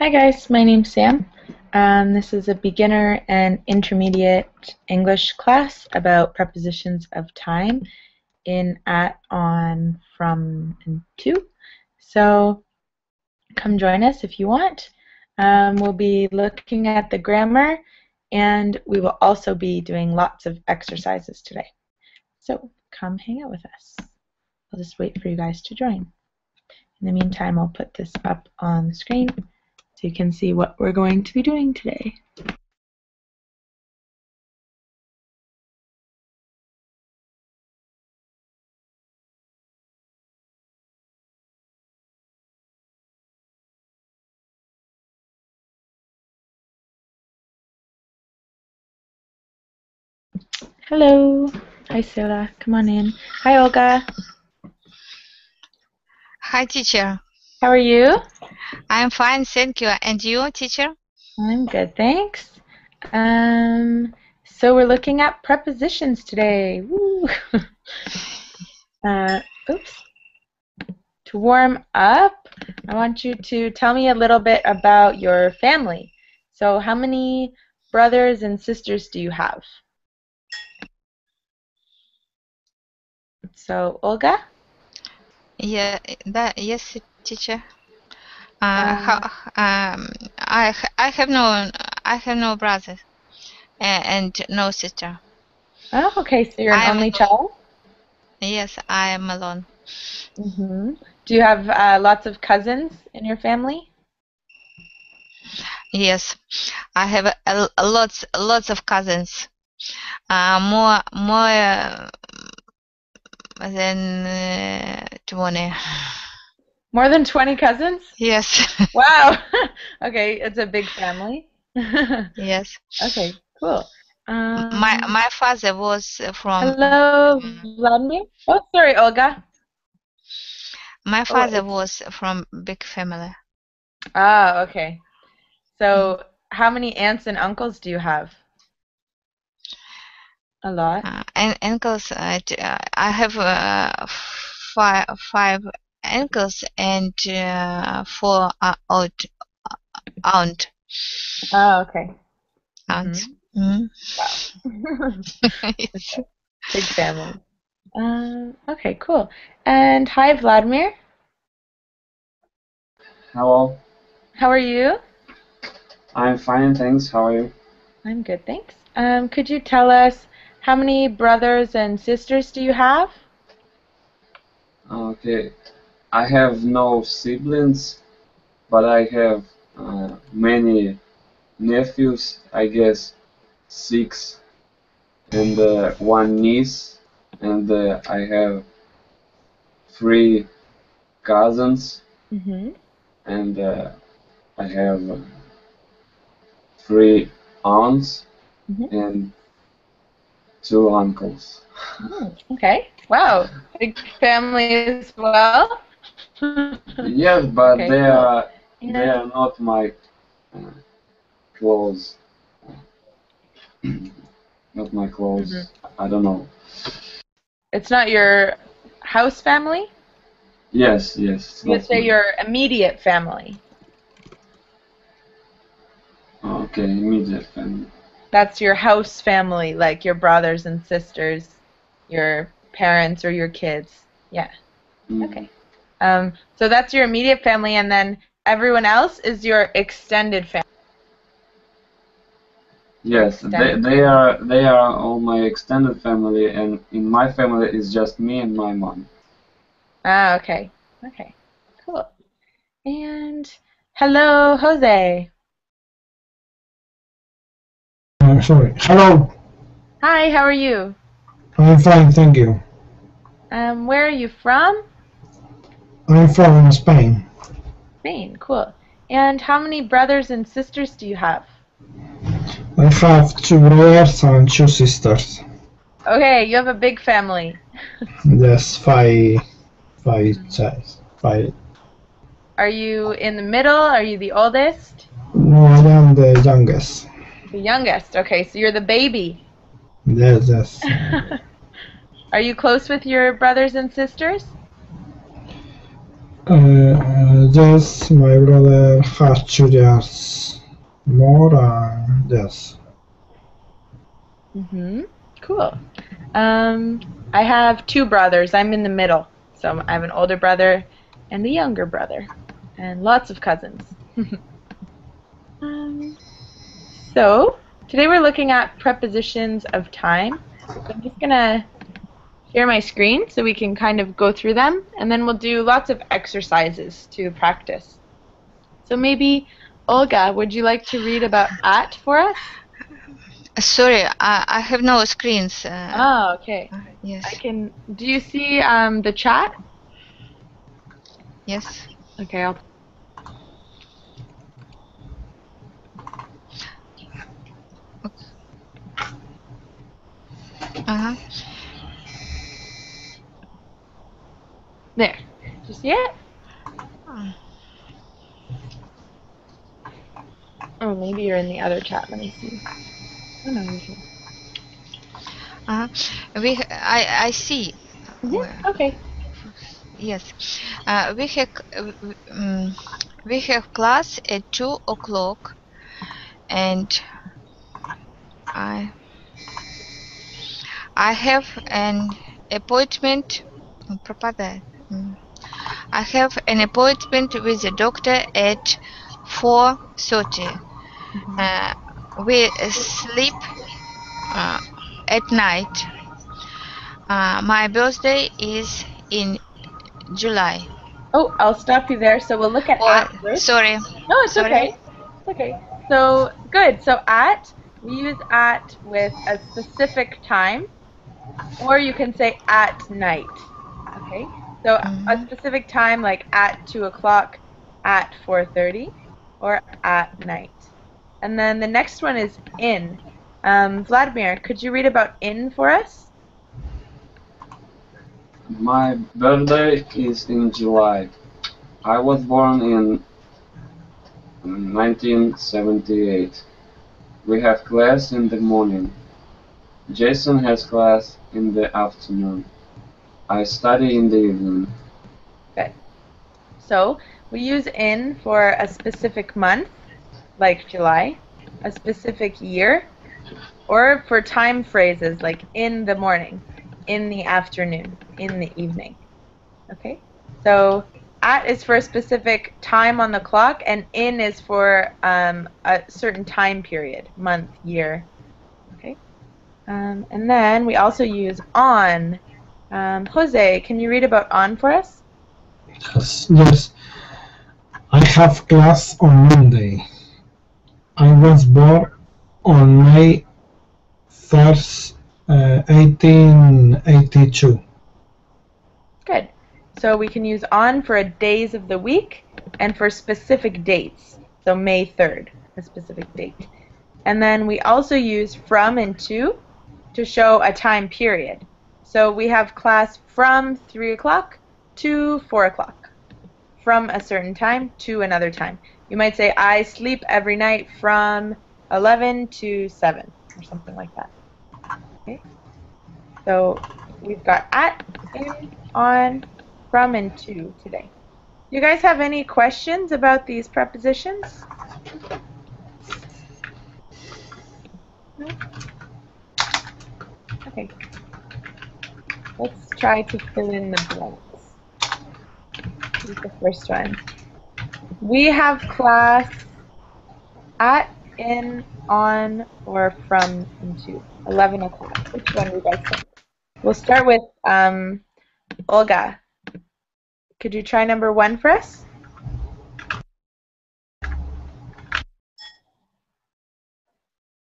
Hi guys, my name's Sam. Um, this is a beginner and intermediate English class about prepositions of time in, at, on, from, and to. So come join us if you want. Um, we'll be looking at the grammar and we will also be doing lots of exercises today. So come hang out with us. I'll just wait for you guys to join. In the meantime, I'll put this up on the screen so you can see what we're going to be doing today. Hello. Hi, Sarah. Come on in. Hi, Olga. Hi, teacher. How are you? I'm fine, thank you. And you, teacher? I'm good, thanks. Um, so we're looking at prepositions today. Woo! uh, oops. To warm up, I want you to tell me a little bit about your family. So, how many brothers and sisters do you have? So, Olga? Yeah, that yes, teacher. Uh, how, um, I I have no I have no brother uh, and no sister. Oh, okay. So you're an I am only child. Yes, I am alone. hmm Do you have uh, lots of cousins in your family? Yes, I have a, a lots lots of cousins. Uh, more more than uh, twenty. More than 20 cousins? Yes, Wow. okay, it's a big family. yes. okay, cool. Um, My my father was from hello, Vladimir. Oh, sorry, Olga. my father it's- was from big family. Ah, okay. So, how many aunts and uncles do you have? A lot. Uh, and uncles, uh, I have uh, five five uncles and uh, four uh, old aunt Oh, okay. aunts. Mhm. Big family. Um, okay, cool. And hi, Vladimir. Hello, How are you? I'm fine, thanks. How are you? I'm good, thanks. Um, could you tell us how many brothers and sisters do you have? Okay, I have no siblings, but I have uh, many nephews, I guess six, and uh, one niece, and uh, I have three cousins, Mm-hmm. and uh, I have three aunts Mhm. and two uncles. Okay. Wow. Big family as well. Yes, but Okay, they cool. are they And- are not my uh, uh, not my clothes. Mm-hmm. I don't know. It's not your house family? Yes, yes. You say your immediate family. Okay, immediate family. That's your house family, like your brothers and sisters, your parents or your kids. Yeah. Mm. Okay. Um, so that's your immediate family, and then everyone else is your extended family. Yes, they, Extended they are they are all my extended family, and in my family it's just me and my mom. Ah, okay. Okay. Cool. And hello, Jose. Uh, sorry. Hello. Hi, how are you? I'm fine, thank you. Um, where are you from? I'm from Spain. Spain. Cool. And how many brothers and sisters do you have? I have two brothers and two sisters. Okay, you have a big family. Yes, five, five, size, five. Are you in the middle? Are you the oldest? No, I am the youngest. The youngest. Okay, so you're the baby. Yes, yes. Are you close with your brothers and sisters? Uh, yes, my brother has two years more. Uh, yes. Mm-hmm. Cool. Um, I have two brothers. I'm in the middle. So I have an older brother and a younger brother, and lots of cousins. um, so today we're looking at prepositions of time. So I'm just gonna share my screen so we can kind of go through them, and then we'll do lots of exercises to practice. So maybe Olga, would you like to read about at for us? Sorry, I, I have no screens. Uh, Oh, okay. yes, I can. Do you see um, the chat? yes. Okay, I'll. Uh-huh. There. Do you see it? Oh. Oh, maybe you're in the other chat. Let me see. Oh no, you're here. Uh-huh. We, I, I see. Where? Okay. Yes, uh, we have uh, um, we have class at two o'clock, and I I have an appointment. Пропадает. I have an appointment with the doctor at four thirty. Uh, we sleep uh, at night. Uh, my birthday is in July. Oh, I'll stop you there. So we'll look at Or, sorry. No, it's sorry. okay. It's okay. So good. So at we use at with a specific time, or you can say at night. Okay. So a Mhm. specific time like at two o'clock, at four thirty, or at night. And then the next one is in. Um, Vladimir, could you read about in for us? My birthday is in July. I was born in 1978. We have class in the morning. Jason has class in the afternoon. I study in the evening. Okay. So we use in for a specific month, like July, a specific year, or for time phrases like in the morning, in the afternoon, in the evening. Okay? So at is for a specific time on the clock, and in is for um, a certain time period, month, year. Okay? Um, and then we also use on. Um, Jose, can you read about on for us? Yes, yes. I have class on Monday. I was born on May 1st, uh, 1882. Good. So we can use on for a days of the week and for specific dates. So May 3rd, a specific date. And then we also use from and to to show a time period. So we have class from 3 o'clock to 4 o'clock. From a certain time to another time. You might say, I sleep every night from 11 to 7, or something like that. Okay? So we've got at, in, on, from, and to today. You guys have any questions about these prepositions? No? Okay. Let's try to fill in the blanks. The first one. We have class at, in, on, or from, into. 11 o'clock. Which one do you guys think? We'll start with um, Olga. Could you try number one for us?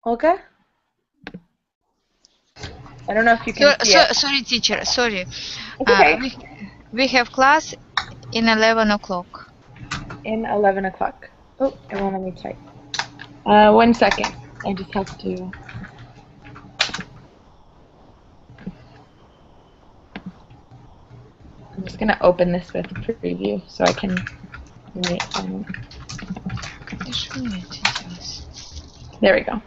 Olga? I don't know if you can. So, so, sorry, teacher. Sorry. Okay. Uh, we, we have class in 11 o'clock. In 11 o'clock. Oh, it won't let me type. Uh, one second. I just have to. I'm just going to open this with preview so I can wait There we go.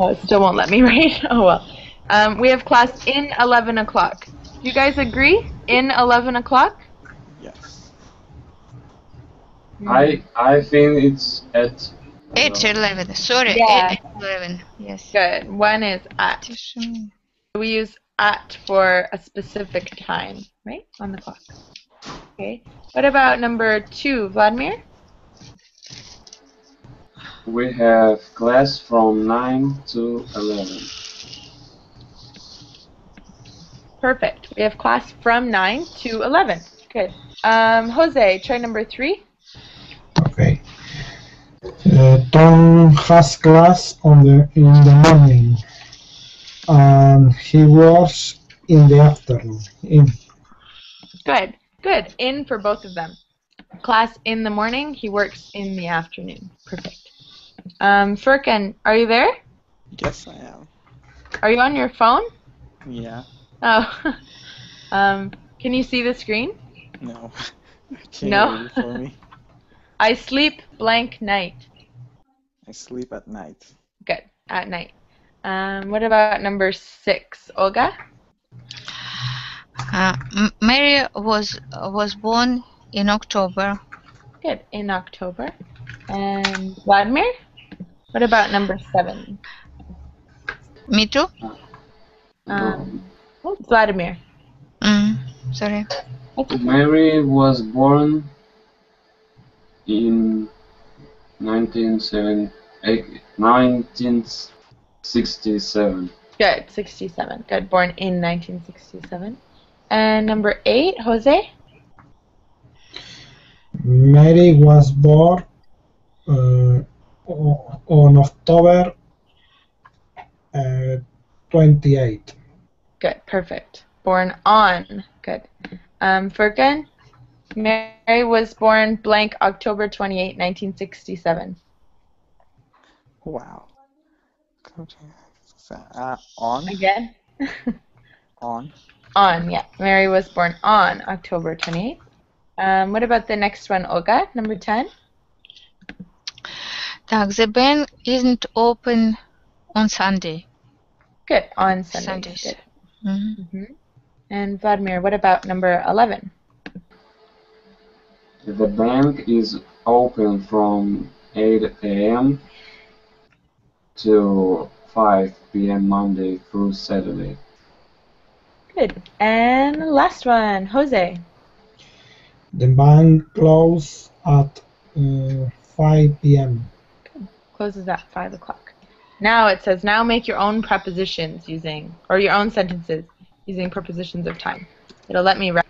Oh, it still won't let me read. Oh well. Um, we have class in 11 o'clock. You guys agree? In 11 o'clock? Yes. Mm. I I think it's at. It's 11. Sorry, yeah. 11. Yes. Good. One is at. We use at for a specific time, right? On the clock. Okay. What about number two, Vladimir? We have class from nine to eleven. Perfect. We have class from 9 to 11. Good. Um, Jose, try number three. Okay. Uh, Tom has class on the in the morning, and he works in the afternoon. In Good. Good. In for both of them. Class in the morning. He works in the afternoon. Perfect. Um, Furkan, are you there? Yes, I am. Are you on your phone? Yeah. Oh. um, can you see the screen? No. Can No? you for me? I sleep blank night. I sleep at night. Good. At night. Um, what about number six, Olga? Uh, M- Mary was was born in October. Good. In October. And Vladimir? What about number seven? Me too. Um, oh, Vladimir. Mm, sorry. Mary was born in 1967. 1967. Good. 67. Good. Born in 1967. And number eight, Jose? Mary was born uh, o- on October uh, 28. Good. Perfect. Born on. Good. Um, Furkan? Mary was born blank October 28, 1967. Wow. Uh, on. Again? On. on, yeah. Mary was born on October 28th. Um, what about the next one, Olga? Number 10? the bank isn't open on Sunday. Good, on Sunday. Sundays. Mm -hmm. Mm-hmm. And Vladimir, what about number 11? The bank is open from 8 a.m. to 5 p.m. Monday through Saturday. Good. And last one, Jose. The bank closes at uh, 5 p.m. Closes at 5 o'clock. Now it says, now make your own prepositions using, or your own sentences using prepositions of time. It'll let me write.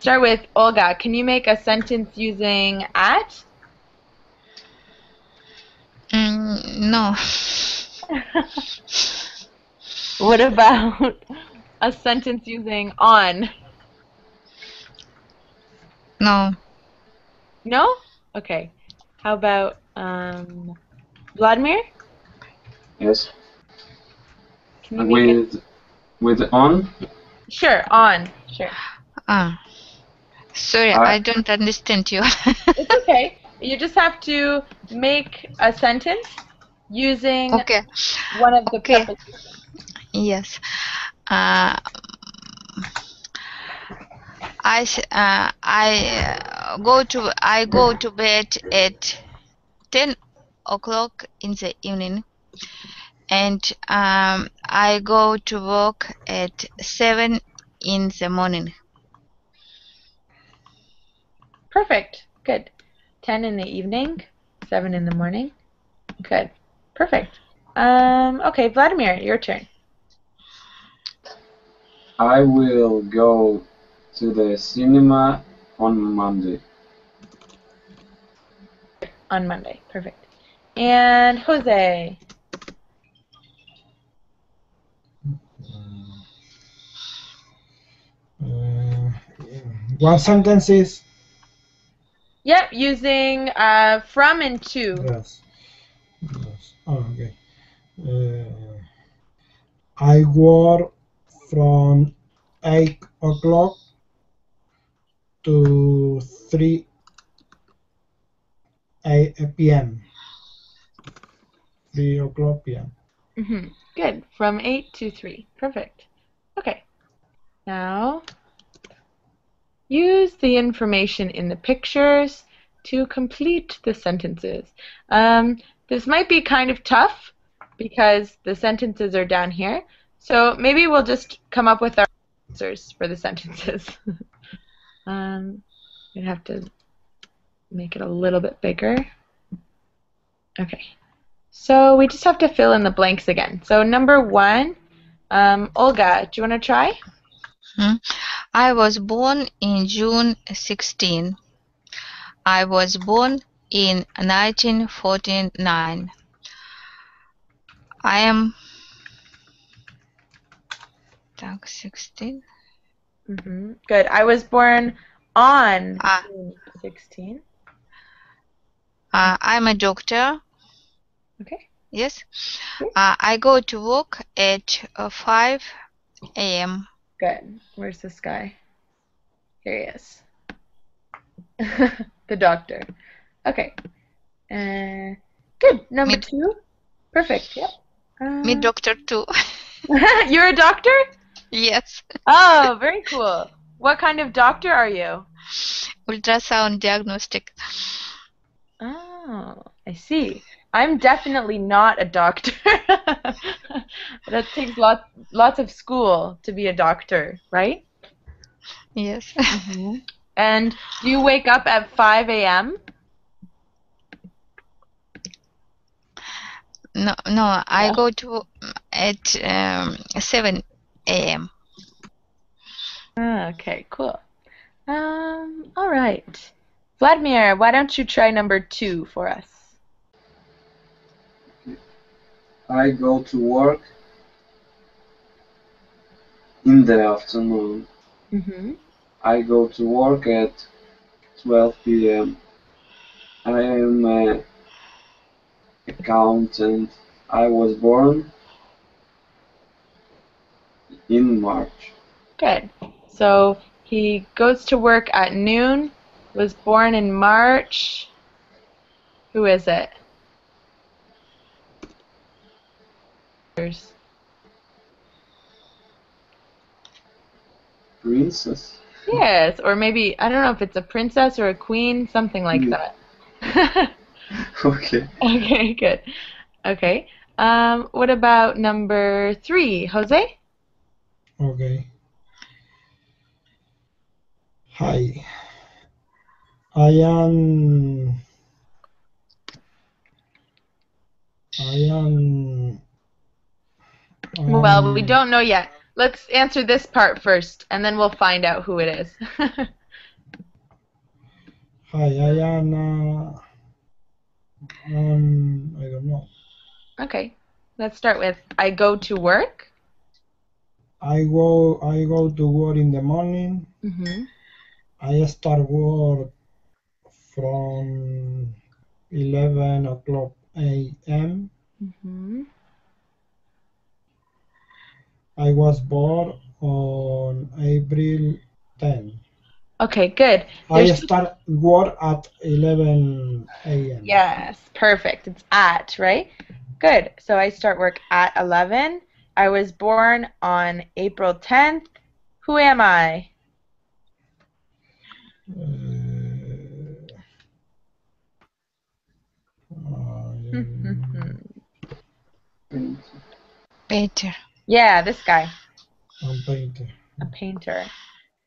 Start with Olga. Can you make a sentence using at? Mm, no. What about a sentence using on? No. No? Okay. How about um, Vladimir? Yes. Can you it? With with on, Sure, on. Sure. Ah. Sorry, I- I don't understand you. It's okay. You just have to make a sentence using okay. one of the Okay. prepositions. Yes. Uh, I s- uh, I uh, go to I go to bed at ten o'clock in the evening, and um, I go to work at seven in the morning. Perfect. Good. 10 in the evening, 7 in the morning. Good. Perfect. Um, okay, Vladimir, your turn. I will go to the cinema on Monday. On Monday. Perfect. And Jose. Uh, one sentence is Yep, using uh, from and to. yes. yes. Oh, okay. Uh, I work from 8 o'clock to 3 a- p.m. 3 o'clock p.m. hmm Good. From 8 to 3. Perfect. Okay. Now, use the information in the pictures to complete the sentences. Um, this might be kind of tough because the sentences are down here. So maybe we'll just come up with our answers for the sentences. um, we'd have to make it a little bit bigger. Okay. So we just have to fill in the blanks again. So number one, um, Olga, do you want to try? I was born in June 16. I was born in 1949. I am так, 16. hmm Good. I was born on Ah. June 16. Uh, I'm a doctor. Okay. Yes. Yes. Uh, I go to work at uh, 5 a.m. Good. Where's this guy? Here he is. the doctor. Okay. Uh, good. Number Me- two. Perfect. Yep. Uh, Me doctor too. You're a doctor? yes. Oh, very cool. What kind of doctor are you? Ultrasound diagnostic. Oh, I see. I'm definitely not a doctor. that takes lots lots of school to be a doctor, right? Yes. And do you wake up at 5 a.m.? No, no. I go to at um, 7 a.m. Ah, okay, cool. Um, all right. Vladimir, why don't you try number two for us? I go to work in the afternoon. Mm-hmm. I go to work at 12 p.m. I am a accountant. I was born in March. Good. So he goes to work at noon, was born in March. Who is it? Princess? Yes, or maybe, I don't know if it's a princess or a queen, something like Yeah. that. Okay. okay, good. Okay. Um, what about number three? Jose? Okay. Hi. I am. I am. Well, we um, don't know yet. Let's answer this part first, and then we'll find out who it is. Hi, I am. Uh, um, I don't know. okay. Let's start with I go to work. I go. I go to work in the morning. Mm-hmm. I start work from 11 o'clock a.m. Mm-hmm. I was born on April 10. Okay, good. I start work at 11 a.m. Yes, perfect. It's at, right? Good. So I start work at 11. I was born on April 10th. Who am I? Uh, I, Peter. Yeah, this guy. am painter. A painter.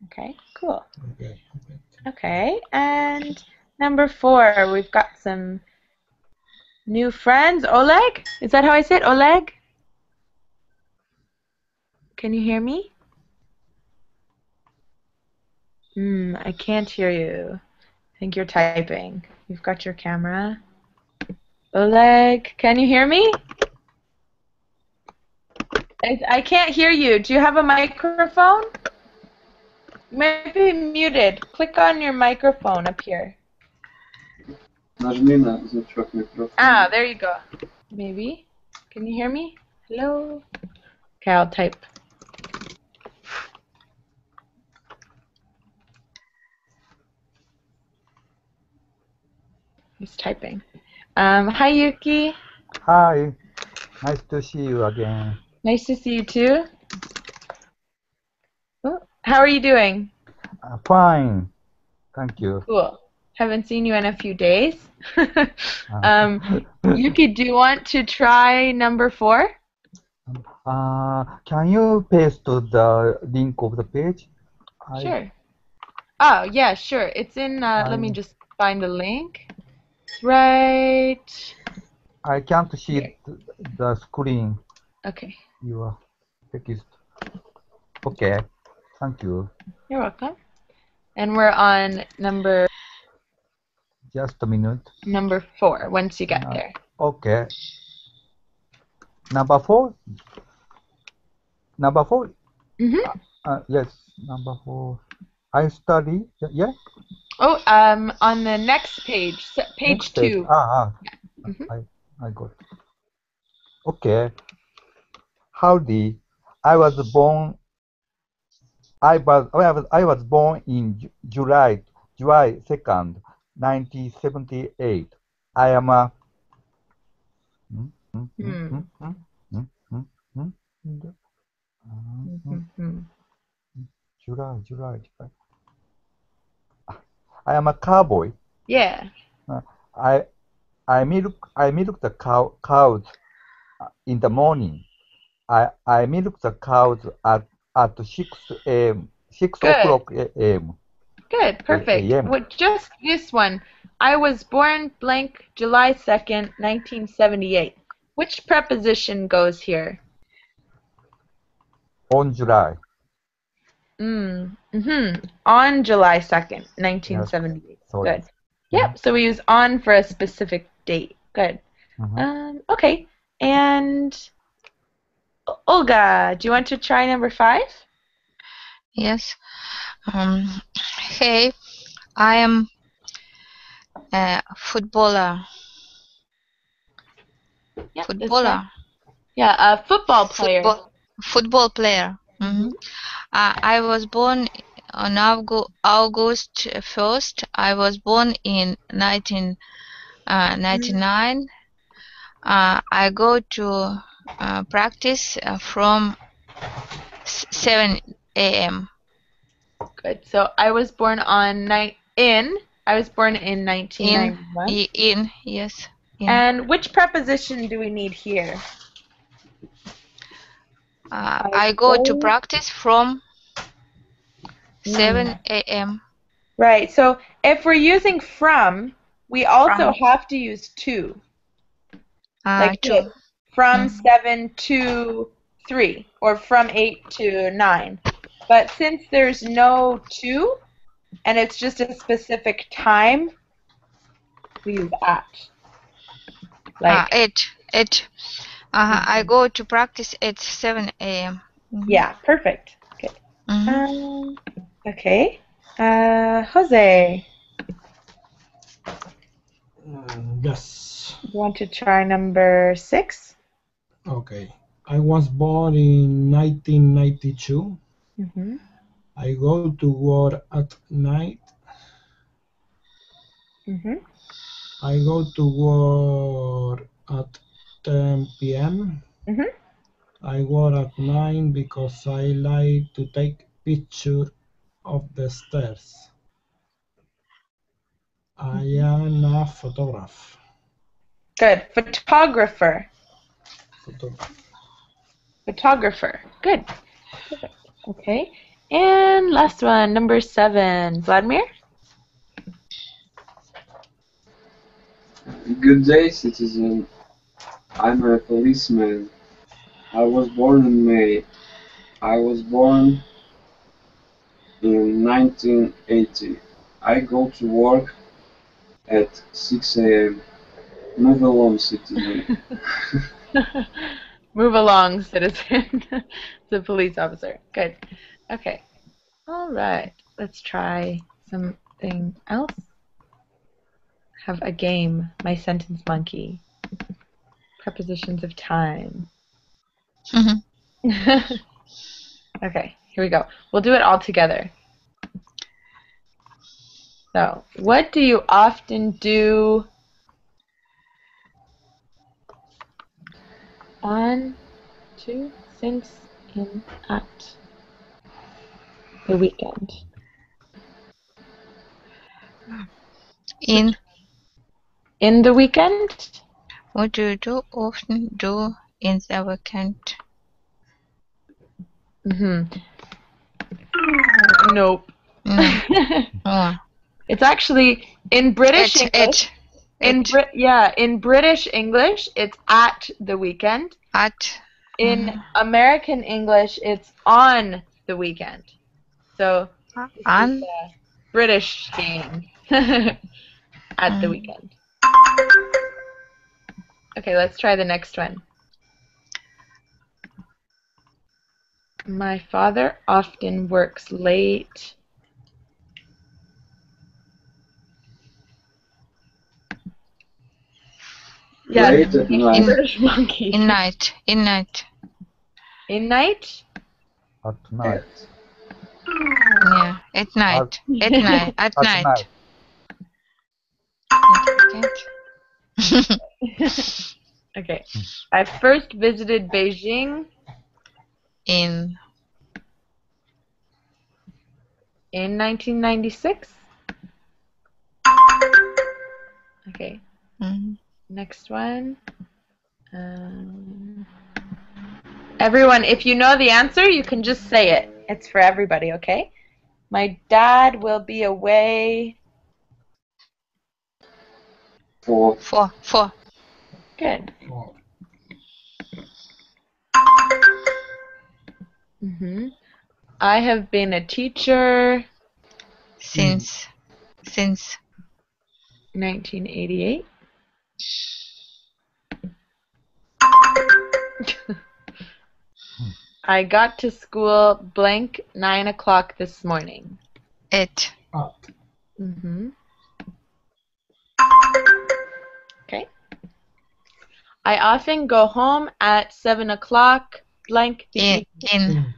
Okay, cool. Okay. okay. Okay, and number four, we've got some new friends. Oleg? Is that how I say it? Oleg? Can you hear me? Hmm, I can't hear you. I think you're typing. You've got your camera. Oleg, can you hear me? I, I can't hear you. Do you have a microphone? You might be muted. Click on your microphone up here. Нажми на значок микрофона. Ah, there you go. Maybe. Can you hear me? Hello? Okay, I'll type. He's typing. Um, hi, Yuki. Hi, nice to see you again. Nice to see you too. Oh, how are you doing? Uh, fine. Thank you. Cool. Haven't seen you in a few days. Uh, um, Yuki, do you want to try number four? uh, can you paste the link of the page? I- Sure. Oh, yeah, sure. It's in, uh, let me just find the link. Right. I can't see th- the screen. Okay. Your text. Okay. Thank you. You're welcome. And we're on number Just a minute. number four once you get Uh, there. Okay. Number four. Number four. hmm Uh, yes. Number four. I study. Yeah. Oh, um, on the next page, page Next page. two. Ah, ah. Mhm. I, I got it. Okay. Howdy. I was born. I was I was I was born in July July second, nineteen seventy eight. I am a. Uh. July, July, July. I am a cowboy. Yeah. I I milk I milk the cow cows in the morning. I I milk the cows at at six a.m. six Good. o'clock a.m. Good. Perfect. What, just this one. I was born blank July 2nd, 1978. Which preposition goes here? on July. Mm. hmm On July 2nd, 1978. Sorry. Good. Yep. So we use on for a specific date. Good. Mhm. Um, okay. And Olga, do you want to try number five? Yes. Um, hey, I am a footballer. Yep, Footballer. Yeah, a football player. Football, football player. hmm Uh, I was born on August 1st. I was born in 1999. Uh, I go to uh, practice uh, from 7 a.m. Good. So I was born on night in. I was born in in 1991. i- in yes. in. And which preposition do we need here? Uh, I I go to practice from Mm. 7 a.m. Right. So if we're using from, we also From. have to use to. Uh, Like to. From Mhm. 7 to 3 or from 8 to 9. But since there's no 2 and it's just a specific time, we use at. Like uh, it it. Uh, I go to practice at 7 a.m. Mhm. yeah, perfect. Good. Mhm. Um, okay. Uh, Jose, Mm, yes. you want to try number 6? Okay. I was born in 1992. Mm-hmm. I go to work at night. Mm-hmm. I go to work at 10 p.m. Mhm. I work at 9 because I like to take picture of the stairs. I am a photographer. Good. Photographer. Photographer. Photographer. Good. Perfect. Okay. And last one, number seven. Vladimir? Good day, citizen. I'm a policeman. I was born in May. I was born in 1980. I go to work at 6 a.m. Move along, citizen. Move along, citizen. the police officer. Good. Okay. All right. Let's try something else. Have a game. My sentence monkey. Prepositions of time. Mhm. okay, here we go. We'll do it all together. So, what do you often do on to, sinks in at the weekend. In in the weekend? What do you do often do in the weekend? Mm hmm Nope. Mm. Oh. It's actually in British it, English. It. In Brit, yeah, in British English, it's at the weekend. at, In American English, it's on the weekend. So on, a British game at the Mm. weekend. Okay, let's try the next one. My father often works late. Yeah, Late at night. British monkey. in night, in night. In night? At night. Yeah, at night, at night, at At night. night. Okay. I first visited Beijing In, in 1996. Okay, mm, next one. Um, everyone, if you know the answer, you can just say it. It's for everybody, okay? My dad will be away. For four, four, Good. hmm I have been a teacher. since, since, 1988. I got to school blank 9 o'clock this morning. It. At. hmm Okay. I often go home at 7 o'clock blank in, In.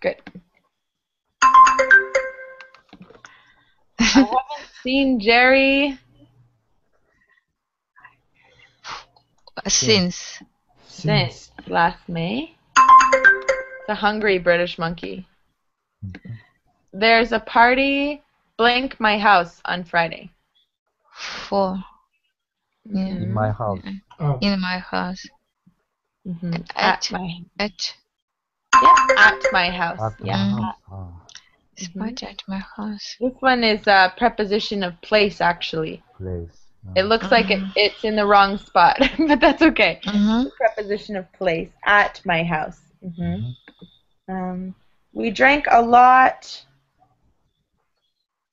Good. I haven't seen Jerry since, since last May. The hungry British monkey. There's a party blank my house on Friday. four, Yeah. In my house. At. in my house, Mhm. At. At my at, yeah, at my house. At yeah. my house. Ah, spot at my house. This one is a preposition of place actually. place. Ah, It looks like it, it's in the wrong spot, but that's okay. Mm-hmm. Preposition of place at my house. hmm mhm. Um, we drank a lot.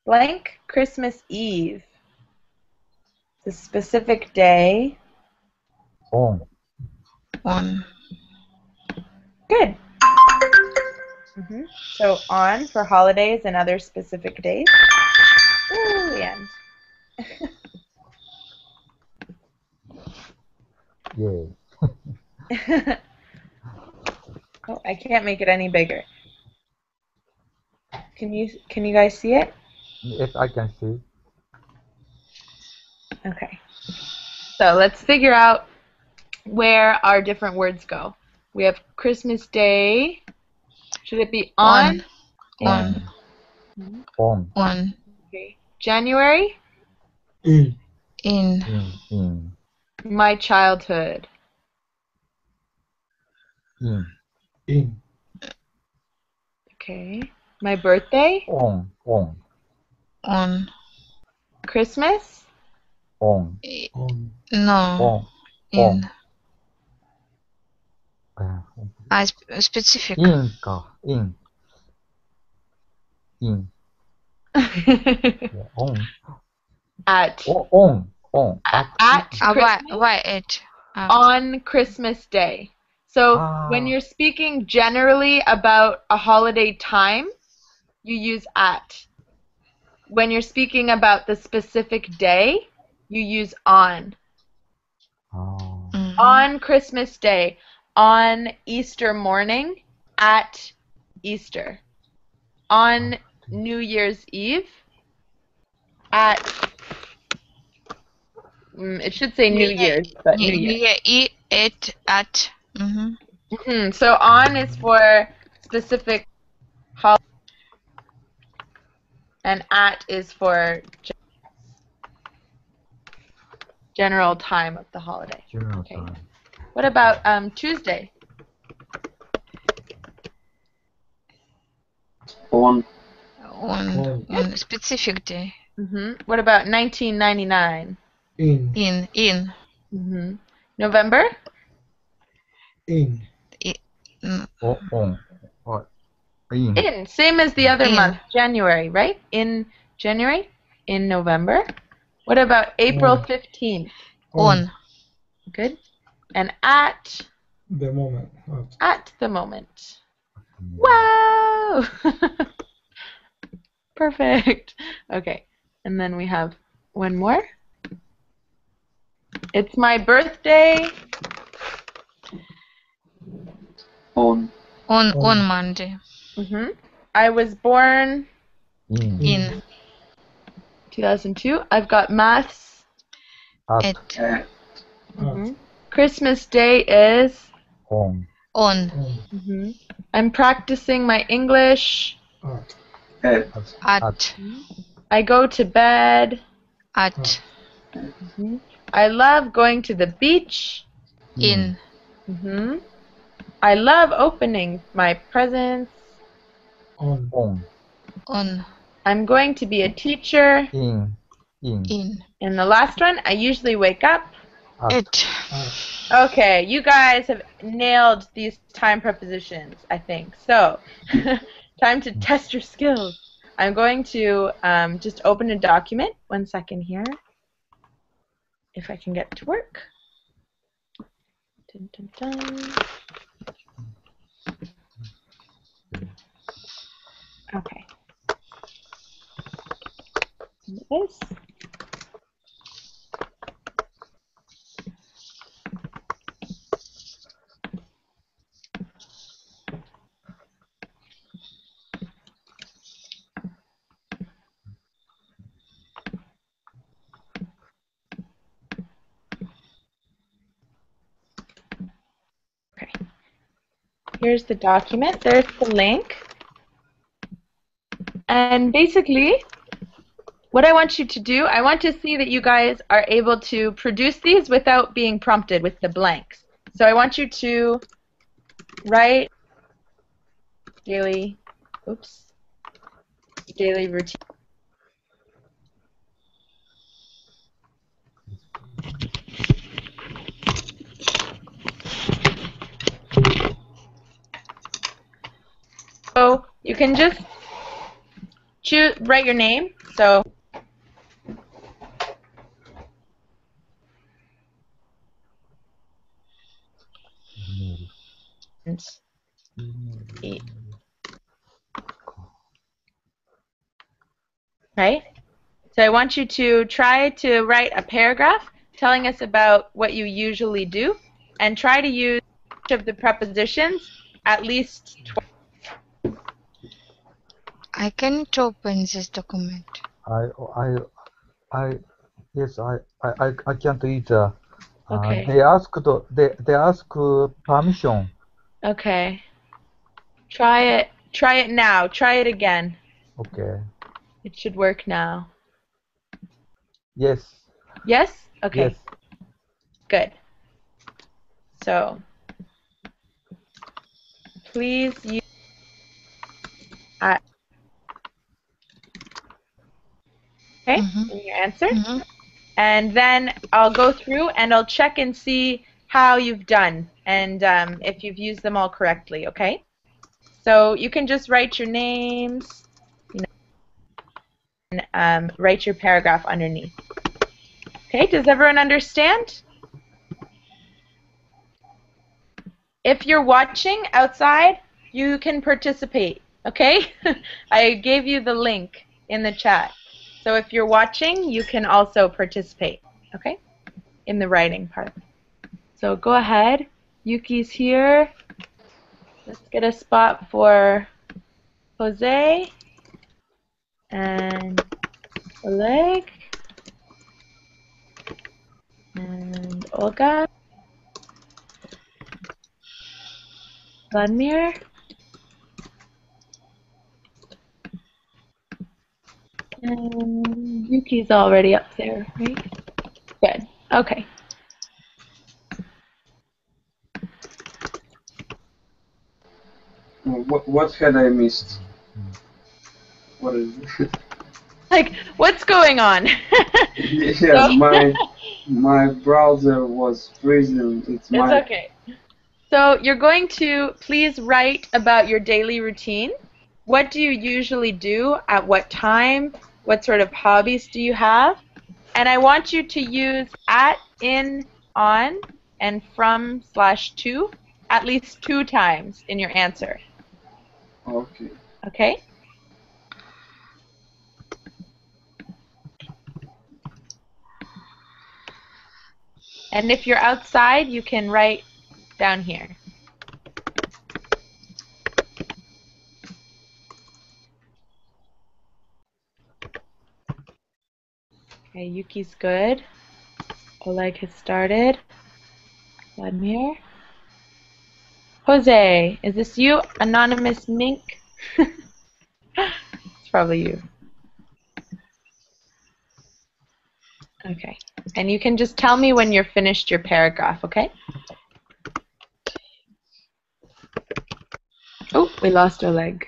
Blank Christmas Eve. The specific day. On. On, Good. hmm So on for holidays and other specific days. Ooh, the end. Yeah. oh, I can't make it any bigger. Can you can you guys see it? Yes, I can see. Okay. So let's figure out where our different words go. We have Christmas Day. Should it be on? On. On. on, Okay. January? In. in, In. In my childhood? Hmm. In. Okay. My birthday? On. On. On. Christmas? On. on. No. On. In. On. Ah, sp specific. In. In. In. yeah, on. At. O on. Oh. At, at Christmas, what, what age? Oh. On Christmas Day. So ah. when you're speaking generally about a holiday time, you use at. When you're speaking about the specific day, you use on. Oh. Mm. On Christmas Day, on Easter morning, at Easter, on New Year's Eve, at Mm, it should say New New Year- Year's, but New New Year. Year, e, it, at, mm-hmm. Mhm, So on is for specific holiday, and at is for. general time of the holiday. General Okay. time. What about um, Tuesday? On. On On. on specific day. hmm What about 1999? In. In in hmm November? In. mm, O- on. Or in. In, same as the other In. month, January, right? In January? In November? What about April On. 15th? on Good. And at The moment. At. at the moment. Wow! Perfect. Okay. And then we have one more. It's my birthday. On. on On. on Monday. hmm I was born In. In 2002. I've got maths. At. at At. Mhm. Christmas Day is. On. on On. hmm I'm practicing my English. At. At. At. at I go to bed. at I love going to the beach. in hmm I love opening my presents. On. On. on I'm going to be a teacher. In. In. in And the last one, I usually wake up. At. it At. Okay, you guys have nailed these time prepositions, I think. So, time to test your skills. I'm going to um, just open a document. One second here. If I can get to work. Dun, dun, dun. Okay. This. Okay. Here's the document. There's the link. And basically, what I want you to do, I want to see that you guys are able to produce these without being prompted with the blanks. So I want you to write daily, oops, daily routine. So you can just choose, write your name. So. Right? So I want you to try to write a paragraph telling us about what you usually do and try to use each of the prepositions at least twice. I can't open this document. I. I. I. Yes. I. I. I, I can't either. Uh, Okay. they asked. They. They ask permission. Okay. Try it. Try it now. Try it again. Okay. It should work now. Yes. Yes? Okay. Yes. Good. So, please use. I okay, Mhm. in your answer. Mhm. And then I'll go through and I'll check and see how you've done and um, if you've used them all correctly, okay? So you can just write your names, you know, and um, write your paragraph underneath. Okay, does everyone understand? If you're watching outside, you can participate, okay? I gave you the link in the chat. So if you're watching, you can also participate, okay? In the writing part. So go ahead. Yuki's here. Let's get a spot for Jose and Oleg and Olga. Vladimir. And Yuki's already up there, right? Good. Okay. Uh, what, what had I missed? What is it? Like, what's going on? yeah, my my browser was freezing. It's It's my okay. So you're going to please write about your daily routine. What do you usually do? At what time? What sort of hobbies do you have? And I want you to use at, in, on, and from slash to at least two times in your answer. okay. Okay? And if you're outside, you can write down here. Okay, Yuki's good. Oleg has started. Vladimir. Jose, is this you, anonymous mink? it's probably you. Okay. And you can just tell me when you're finished your paragraph, okay? Oh, we lost Oleg.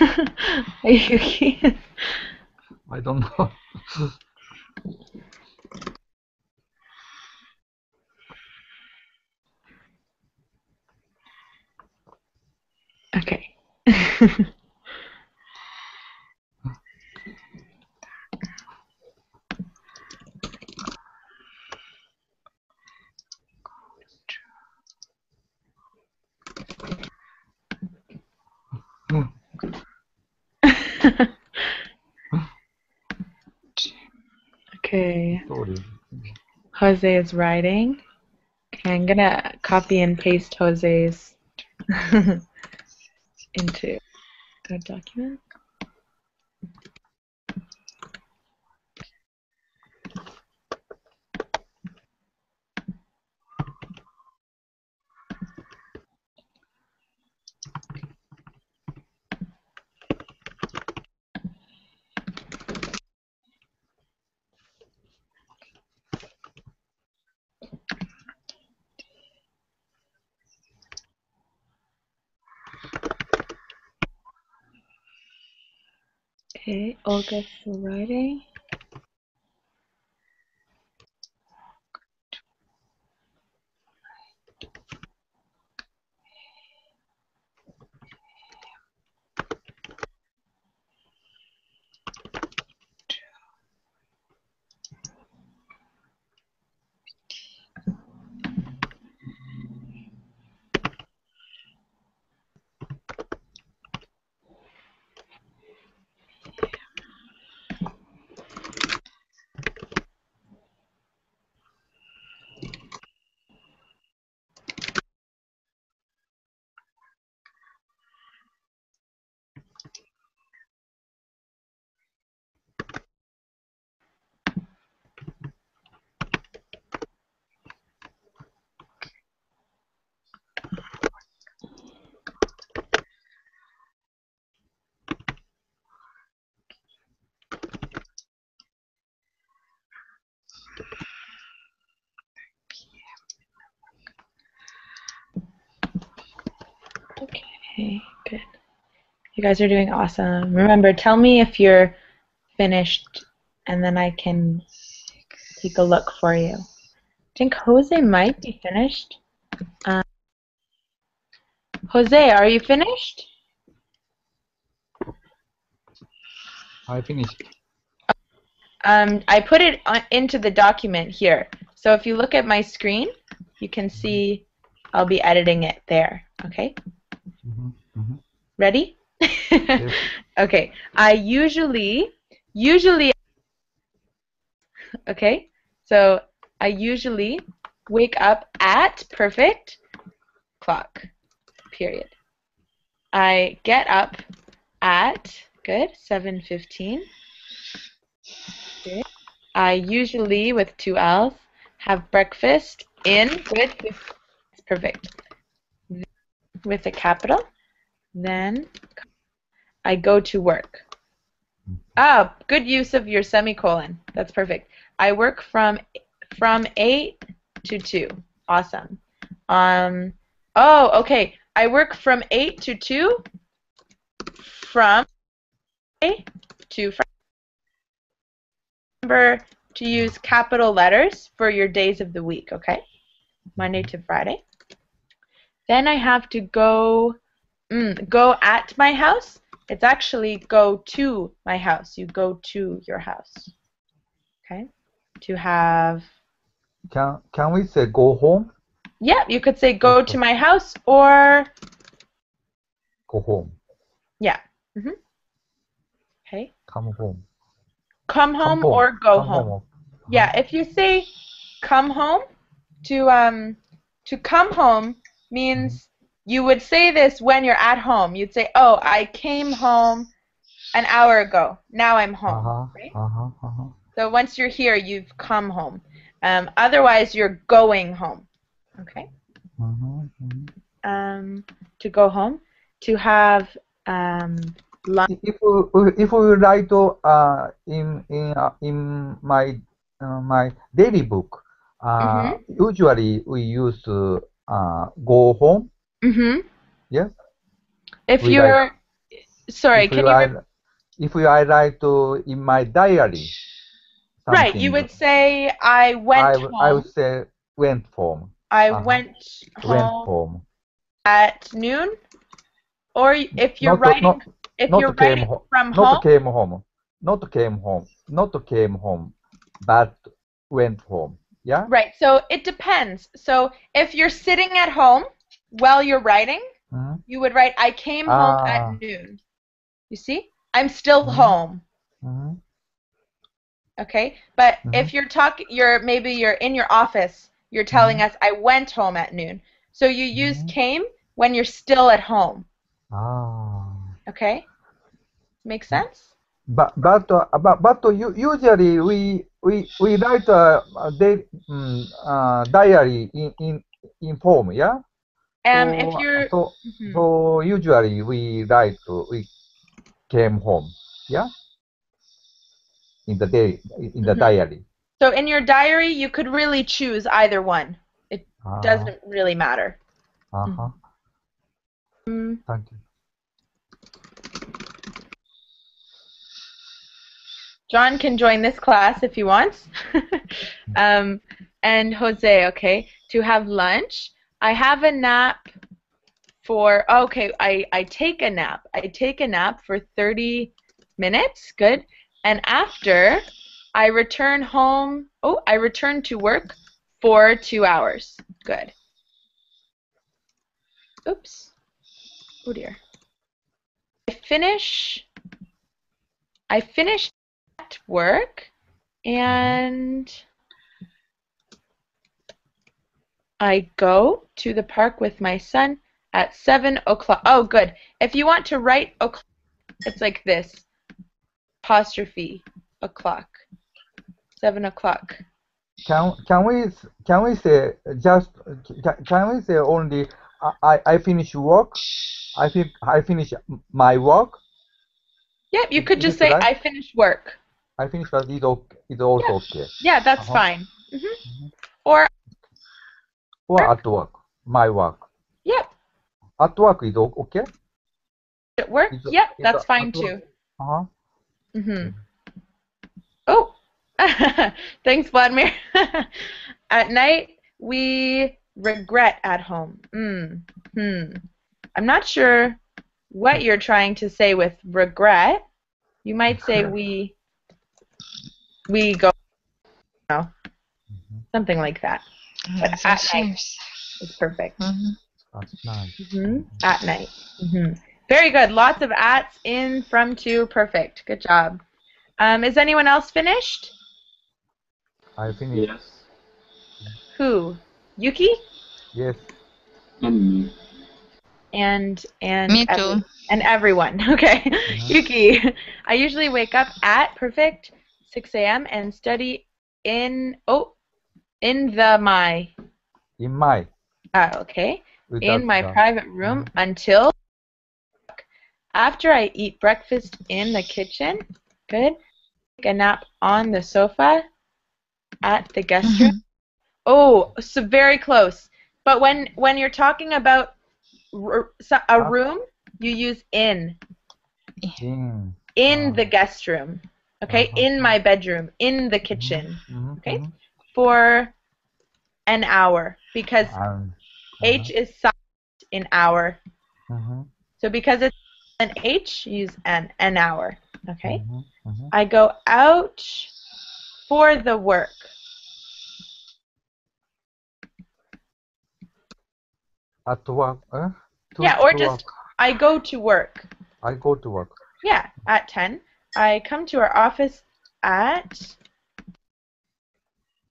Hey, Yuki. I don't know. okay. Jose is writing. I'm gonna copy and paste Jose's into a document. Okay, Olga for writing. Okay, good. You guys are doing awesome. Remember, tell me if you're finished, and then I can take a look for you. I think Jose might be finished. Um, Jose, are you finished? I finished. Um, I put it on, into the document here. So if you look at my screen, you can see I'll be editing it there. Okay? Mhm, mhm. Ready? Yes. okay. I usually, usually, okay. So I usually wake up at perfect clock. Period. I get up at good 7:15. Good. I usually, with two L's, have breakfast in good. It's perfect. With a capital. Then I go to work. Ah, good use of your semicolon. That's perfect. I work from from eight to two. Awesome. Um. Oh, okay. I work from eight to two. From eight to Friday. Remember to use capital letters for your days of the week. Okay. Monday to Friday. Then I have to go. Mm, go at my house. It's actually go to my house. You go to your house. Okay? To have Can can we say go home? Yeah, you could say go to my house or Go home. yeah. Mhm. Okay. Come home. Come home Come or go Come home. Yeah, if you say come home to um to come home means you would say this when you're at home. You'd say, "Oh, I came home an hour ago. Now I'm home." Uh-huh. right? Uh-huh. Uh-huh. So once you're here, you've come home. Um, otherwise, you're going home. Okay. Mhm, mhm. Um, to go home, to have um, lunch. If we if we write uh in in uh, in my uh, my daily book, uh, usually we use uh go home. Mm-hmm. Yes. If We you're sorry, if can you? write, if I write to in my diary. Right, you would say I went I, home. I would say went home. I uh-huh. went Went home home. at noon. Or if you're Not to- writing, not- if not you're writing ho- from Not home, came home. Not came home. Not came home. But went home. Yeah. right? So it depends. So if you're sitting at home while you're writing, Mhm. you would write I came home Ah. at noon. You see? I'm still Mhm. home. Mhm. Okay, but Mhm. if you're talking, you're maybe you're in your office. You're telling us I went home at noon. So you use Mhm. came when you're still at home. Ah. Okay, make sense? But but uh, but but usually we we we write a, a day, um, uh, diary in in in form, yeah. and so, if you're so Mhm. so usually we write uh, we came home, yeah. In the day in the Mhm. diary. so in your diary, you could really choose either one. Ah, Doesn't really matter. Uh-huh. Mm, Thank you. John can join this class if he wants. um, and Jose, okay, to have lunch. I have a nap for, okay, I, I take a nap. I take a nap for 30 minutes. Good. And after, I return home. Oh, I return to work for two hours. Good. Oops. Oh dear. I finish. I finish at work and I go to the park with my son at 7 o'clock. Oh, good. If you want to write o'clock, it's like this apostrophe o'clock. 7 o'clock. Can can we can we say just can, we say only I I finish work? I fin I finish my work. Yep, you could just say right? I finished work. I finish that is okay. Is also okay. Yeah, that's Uh-huh. fine. hmm Or Or at work, my work. yep, At work is o- okay. at work. Is- Yep, is that's fine too. Uh-huh. hmm Oh, thanks, Vladimir. at night, we regret at home. Mm. Hmm. I'm not sure what you're trying to say with regret. You might say we we go, no, something like that. But at night. seems. It's perfect. Mhm. That's nice. hmm At night. hmm Very good. Lots of ats in, from, to. Perfect. Good job. Um, is anyone else finished? I finish. Yes. Who? Yuki Yes. And me. and and Me every- too. and everyone. Okay. Yuki. I usually wake up at perfect 6 a.m. and study in oh in the my In my. uh, okay in my the- private room until after I eat breakfast in the kitchen. Good. Take a nap on the sofa at the guest room. Oh, so very close. But when when you're talking about a room, you use in In. in Ah. the guest room. Okay, Uh-huh. in my bedroom, in the kitchen Mhm, Okay. mhm. for an hour because Um, H is silent in hour. mhm, So because it's an H, use an an hour. Okay. I go out for the work. At work. Eh? To- Yeah, or just- work. I go to work. I go to work. Yeah, at 10. I come to our office at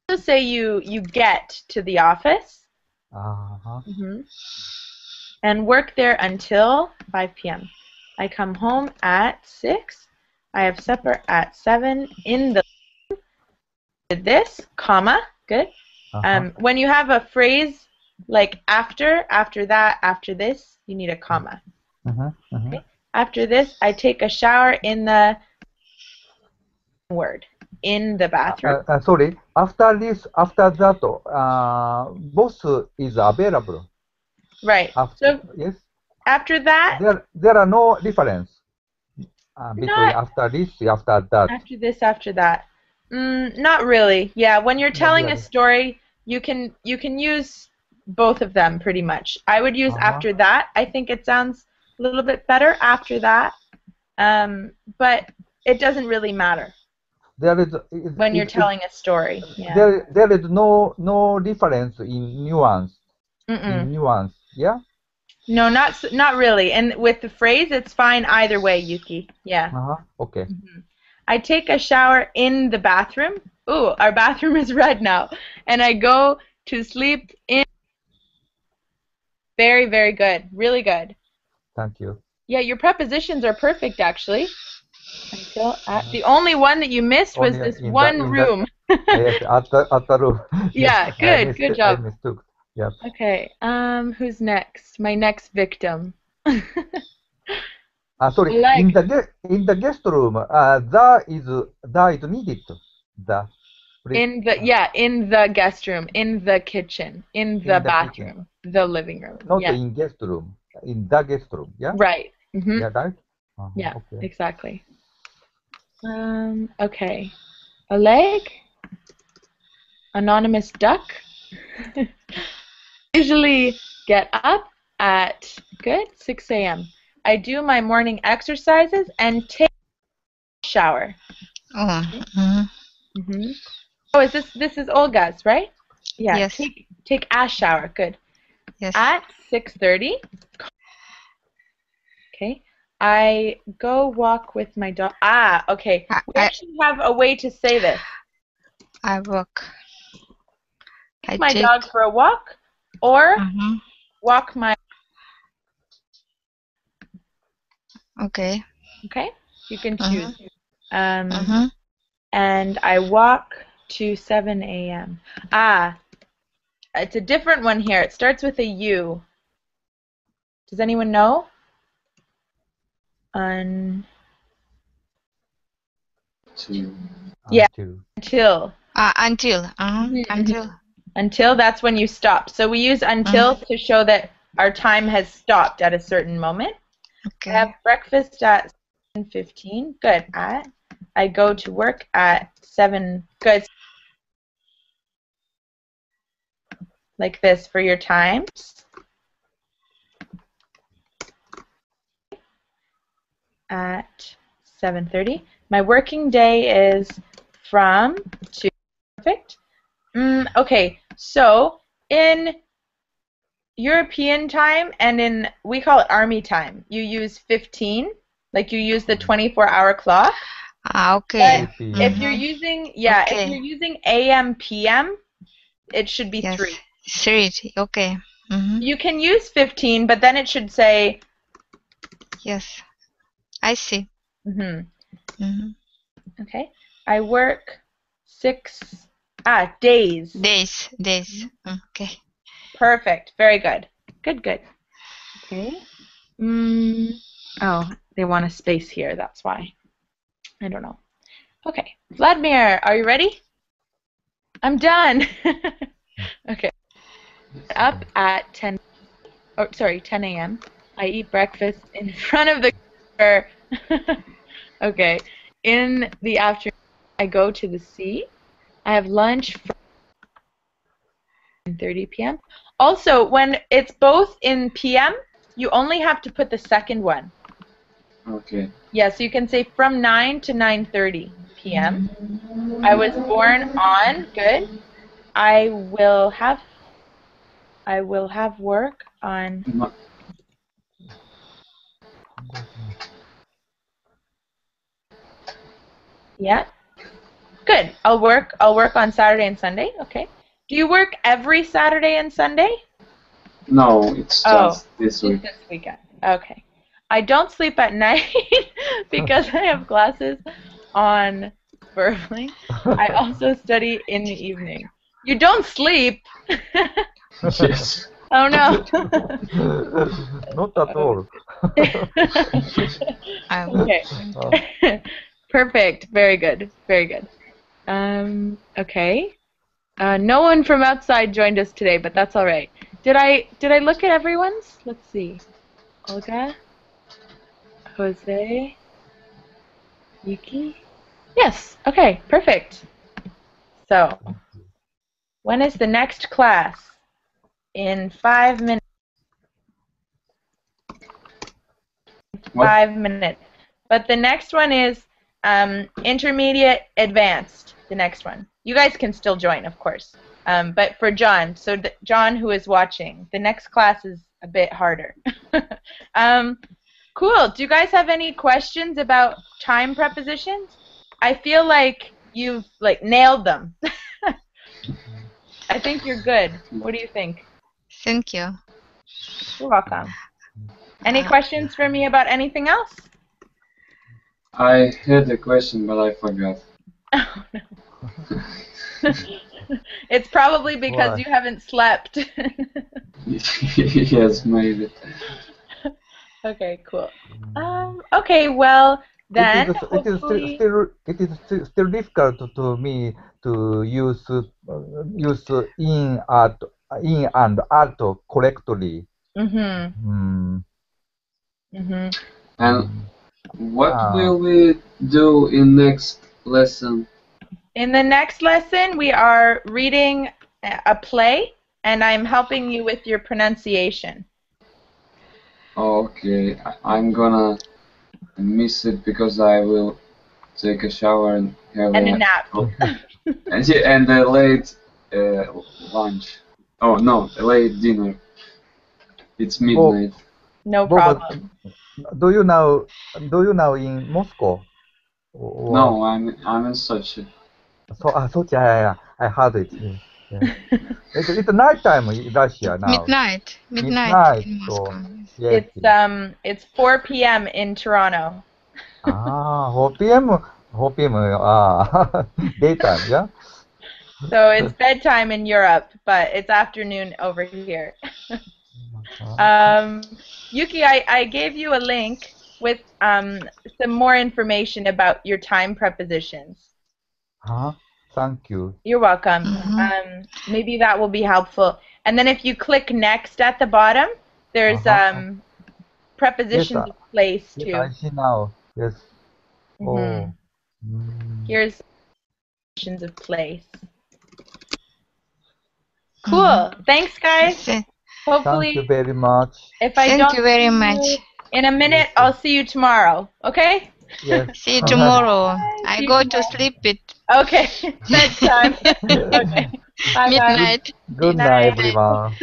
let's say you you get to the office Uh-huh. hmm and work there until 5 p.m. I come home at 6. I have supper at 7 in the this comma good Uh-huh. Um, when you have a phrase like after, after that, after this, you need a comma. Mhm, mhm. After this, I take a shower in the word in the bathroom. Uh, uh, sorry. After this, after that, uh, both is available. right. After, So yes. after that, There, there are no difference uh, between Not- after this, after that. after this, after that. Mm, not really. Yeah, when you're telling a story, you can you can use both of them pretty much. I would use Uh-huh. after that. I think it sounds a little bit better after that. Um, but it doesn't really matter There is when you're it- telling a story. Yeah. There, there is no no difference in nuance. Mm-mm. In nuance, yeah. No, not not really. And with the phrase, it's fine either way, Yuki. Yeah. Uh-huh. Okay. Mhm. I take a shower in the bathroom. Ooh, our bathroom is red now. And I go to sleep in. Very, very good. Really good. Thank you. Yeah, your prepositions are perfect actually. Until at, the only one that you missed was Only this in the- one in the- room. yes, at the, at the room. Yeah, I good, missed- good job. mistook. Okay. Um, who's next? My next victim. Ah, sorry. Like- In the in the guest room, uh, the is the is needed. The. In the yeah, in the guest room, in the kitchen, in the the bathroom, the living room. Not yeah. in guest room. In the guest room. Yeah. Right. hmm Yeah. Right. Uh-huh, Yeah. Okay. Exactly. Um. Okay. A leg. Anonymous duck. Usually get up at good 6 a.m. I do my morning exercises and take a shower. Oh. mhm. hmm Oh, is this this is Olga's right? Yeah. Yes. Take take a shower. Good. Yes. At 6:30. Okay. I go walk with my dog. Ah, okay. I- We I- actually have a way to say this. I work. I My take. dog for a walk, or Mhm. walk my. Okay. Okay. You can Uh-huh. choose. Um, Mhm. and I walk to 7 a.m. Ah, it's a different one here. It starts with a U. Does anyone know? Un Two. Yeah. Until- until Uh, until. Uh-huh. Mhm, Until. until that's when you stop. So we use until to show that our time has stopped at a certain moment. Okay. I have breakfast at 7:15. Good. At I go to work at 7. Good. Like this for your times. At 7:30. My working day is from to perfect. Mm, okay. So, in European time and in we call it army time. You use 15, like you use the 24-hour clock. Ah, okay. Maybe- If Mhm. you're using yeah, if you're using AM PM, it should be Yes. 3. Three. Okay. Mm-hmm. You can use 15, but then it should say Yes. I see. mhm. Mm-hmm. Okay. I work 6 ah, days. Days. Days. Okay. Perfect. Very good. Good, good. Okay. Mm, oh, they want a space here. That's why. I don't know. Okay. Vladimir, are you ready? I'm done. okay. Up at 10. Oh, sorry, 10 a.m. I eat breakfast in front of the computer. okay. In the afternoon, I go to the sea. I have lunch from 30 p.m. Also, when it's both in p.m., you only have to put the second one. Okay. Yeah, so you can say from 9 to 9:30 p.m. I was born on good. I will have I will have work on yeah. Good. I'll work I'll work on Saturday and Sunday. Okay. Do you work every Saturday and Sunday? No, it's Oh. just this Just week. this weekend. Okay. I don't sleep at night because I have classes on verbling. I also study in the evening. You don't sleep. yes. oh no. Not at all. I okay. Um, Perfect. Very good. Very good. Um, okay. Uh, no one from outside joined us today, but that's all right. Did I did I look at everyone's? Let's see. Olga, Jose, Yuki. Yes. Okay. Perfect. So, when is the next class? In five minutes. Five minutes. But the next one is um, intermediate advanced. The next one. You guys can still join, of course. Um, but for John, so John who is watching, the next class is a bit harder. um, cool. Do you guys have any questions about time prepositions? I feel like you've like nailed them. I think you're good. What do you think? Thank you. You're welcome. Any questions for me about anything else? I had a question, but I forgot. Oh no. it's probably because Why? you haven't slept. yes, maybe. okay, cool. Um, okay, well then it is, it is still, still it is still, still difficult to, to me to use uh, use in art in and out correctly. Mhm. Mm. Mhm. And what Ah. will we do in next lesson? In the next lesson, we are reading a a play, and I'm helping you with your pronunciation. Okay, I- I'm gonna miss it because I will take a shower and have And a nap. Oh, and, yeah, and a late uh, lunch. Oh no, a late dinner. It's midnight. No But- but problem. Do you know do you know in Moscow? Or- No, I'm I'm in Sochi. So, ah, Sochi, yeah, yeah, yeah. I heard it. Yeah. yeah. it's, it's night time in Russia now. Midnight. Midnight, Midnight, in so- Moscow. Yes. It's um it's 4 p.m. in Toronto. ah, 4 p.m. 4 p.m. Ah, daytime, yeah. So it's bedtime in Europe, but it's afternoon over here. Um, Yuki, I, I gave you a link with um, some more information about your time prepositions. Huh? Thank you. You're welcome. Mhm. Um, maybe that will be helpful. And then if you click next at the bottom, there's Uh-huh. um, prepositions Yes, uh, of place Yes, too. I see now. Yes. Mhm. Oh. Mm. Here's prepositions of place. Cool. Thanks, guys. Th- Hopefully, Thank you very much. if I Thank don't you very much. you in a minute, I'll see you tomorrow. Okay? Yes. See you tomorrow. I See you go to tomorrow. sleep it. Okay. Bedtime. okay. Bye bye. midnight. Good night. night, everyone.